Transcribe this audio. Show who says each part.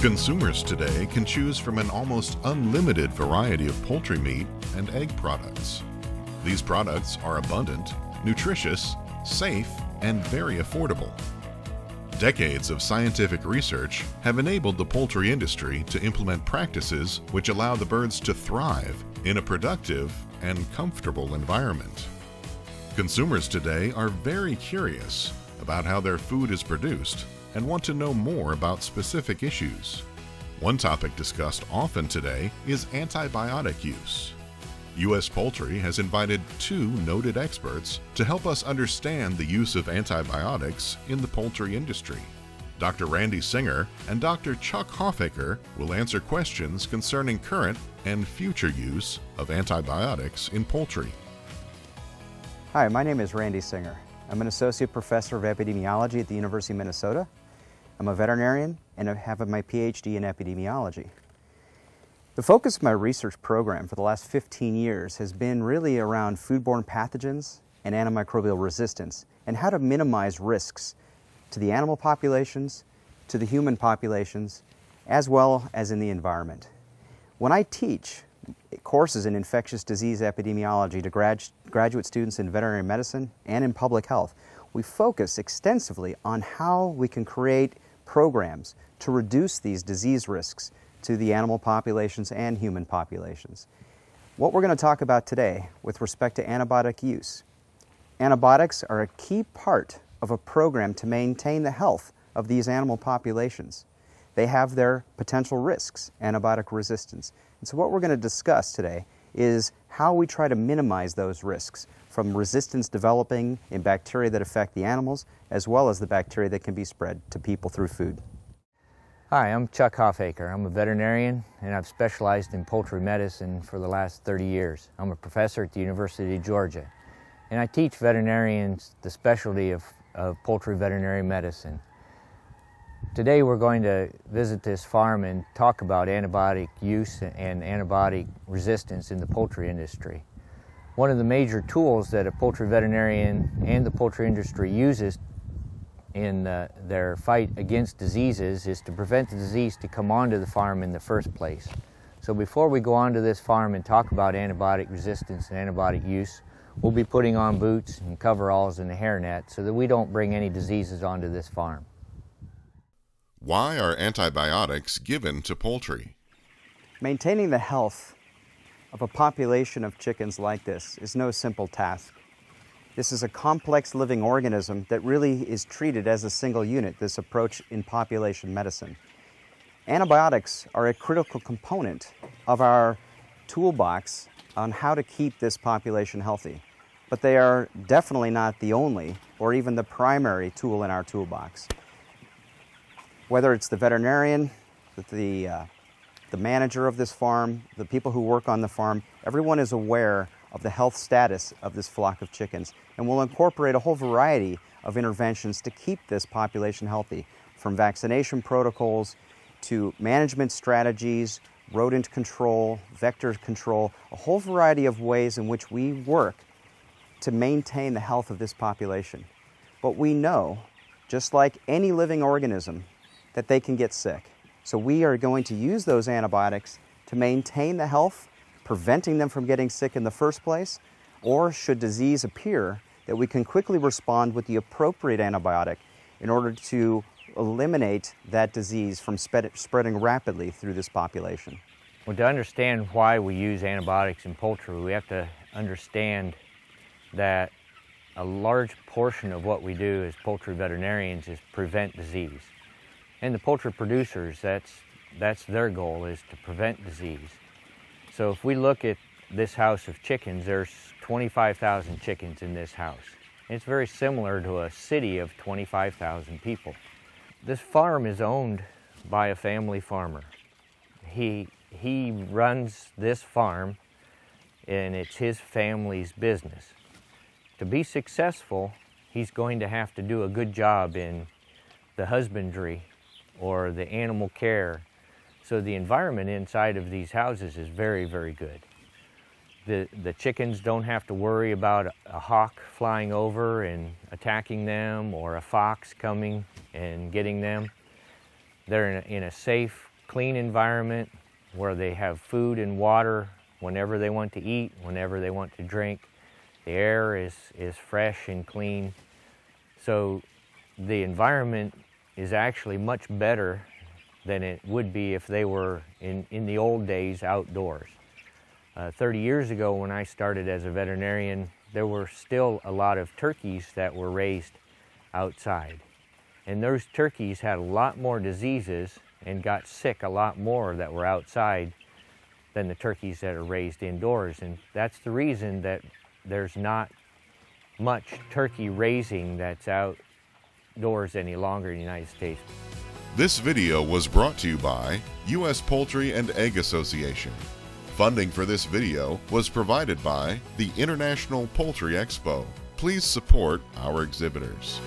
Speaker 1: Consumers today can choose from an almost unlimited variety of poultry meat and egg products. These products are abundant, nutritious, safe, and very affordable. Decades of scientific research have enabled the poultry industry to implement practices which allow the birds to thrive in a productive and comfortable environment. Consumers today are very curious about how their food is produced and want to know more about specific issues. One topic discussed often today is antibiotic use. U.S. Poultry has invited two noted experts to help us understand the use of antibiotics in the poultry industry. Dr. Randy Singer and Dr. Chuck Hofacre will answer questions concerning current and future use of antibiotics in poultry.
Speaker 2: Hi, my name is Randy Singer. I'm an associate professor of epidemiology at the University of Minnesota. I'm a veterinarian and I have my PhD in epidemiology. The focus of my research program for the last 15 years has been really around foodborne pathogens and antimicrobial resistance and how to minimize risks to the animal populations, to the human populations, as well as in the environment. When I teach courses in infectious disease epidemiology to grad graduate students in veterinary medicine and in public health, we focus extensively on how we can create programs to reduce these disease risks to the animal populations and human populations. What we're going to talk about today with respect to antibiotic use. Antibiotics are a key part of a program to maintain the health of these animal populations. They have their potential risks, antibiotic resistance. And so what we're going to discuss today is how we try to minimize those risks from resistance developing in bacteria that affect the animals as well as the bacteria that can be spread to people through food.
Speaker 3: Hi, I'm Chuck Hofacre. I'm a veterinarian and I've specialized in poultry medicine for the last 30 years. I'm a professor at the University of Georgia and I teach veterinarians the specialty of, of poultry veterinary medicine. Today we're going to visit this farm and talk about antibiotic use and antibiotic resistance in the poultry industry. One of the major tools that a poultry veterinarian and the poultry industry uses in uh, their fight against diseases is to prevent the disease to come onto the farm in the first place. So before we go onto this farm and talk about antibiotic resistance and antibiotic use, we'll be putting on boots and coveralls and a hairnet so that we don't bring any diseases onto this farm.
Speaker 1: Why are antibiotics given to poultry?
Speaker 2: Maintaining the health of a population of chickens like this is no simple task. This is a complex living organism that really is treated as a single unit, this approach in population medicine. Antibiotics are a critical component of our toolbox on how to keep this population healthy, but they are definitely not the only or even the primary tool in our toolbox whether it's the veterinarian, the, uh, the manager of this farm, the people who work on the farm, everyone is aware of the health status of this flock of chickens and will incorporate a whole variety of interventions to keep this population healthy, from vaccination protocols to management strategies, rodent control, vector control, a whole variety of ways in which we work to maintain the health of this population. But we know, just like any living organism, that they can get sick. So we are going to use those antibiotics to maintain the health, preventing them from getting sick in the first place, or should disease appear, that we can quickly respond with the appropriate antibiotic in order to eliminate that disease from spreading rapidly through this population.
Speaker 3: Well, to understand why we use antibiotics in poultry, we have to understand that a large portion of what we do as poultry veterinarians is prevent disease. And the poultry producers, that's, that's their goal is to prevent disease. So if we look at this house of chickens, there's 25,000 chickens in this house. It's very similar to a city of 25,000 people. This farm is owned by a family farmer. He, he runs this farm and it's his family's business. To be successful, he's going to have to do a good job in the husbandry or the animal care. So the environment inside of these houses is very, very good. The, the chickens don't have to worry about a hawk flying over and attacking them or a fox coming and getting them. They're in a, in a safe, clean environment where they have food and water whenever they want to eat, whenever they want to drink. The air is, is fresh and clean. So the environment is actually much better than it would be if they were in, in the old days outdoors. Uh, 30 years ago when I started as a veterinarian, there were still a lot of turkeys that were raised outside. And those turkeys had a lot more diseases and got sick a lot more that were outside than the turkeys that are raised indoors. And that's the reason that there's not much turkey raising that's outdoors any longer in the United States.
Speaker 1: This video was brought to you by U.S. Poultry and Egg Association. Funding for this video was provided by the International Poultry Expo. Please support our exhibitors.